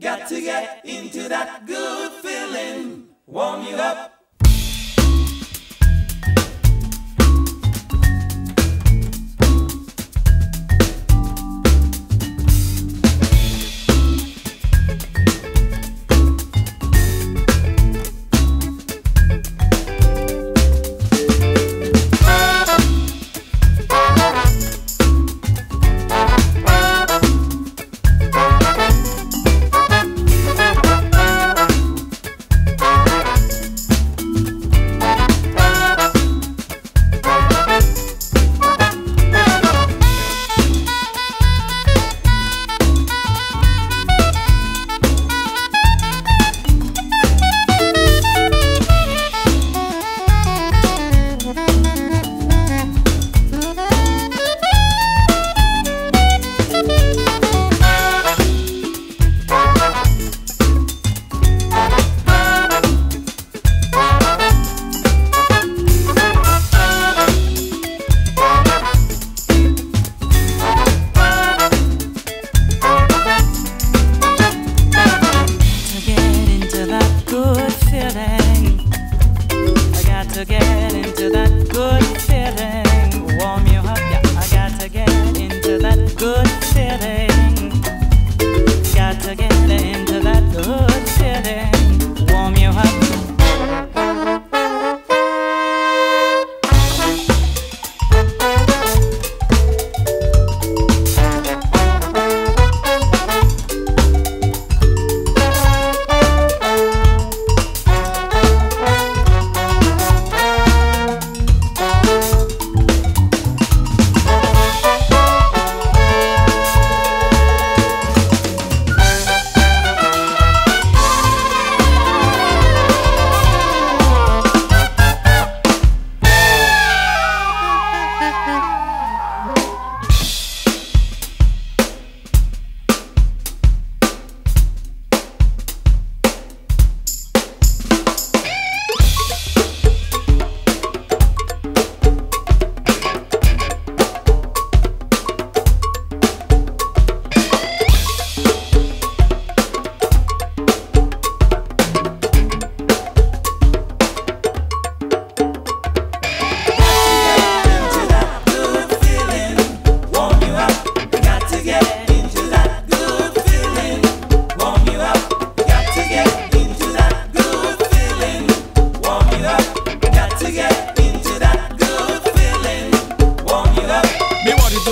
Got to get into that good feeling. Warm you up.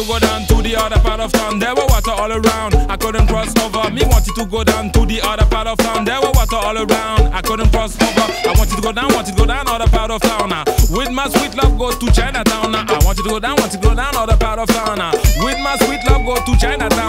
To go down to the other part of town. There were water all around. I couldn't cross over. Me wanted to go down to the other part of town. There were water all around. I couldn't cross over. I wanted to go down, wanted to go down other part of town. Now. With my sweet love, go to Chinatown. Now. I wanted to go down, wanted to go down other part of town. Now. With my sweet love, go to Chinatown.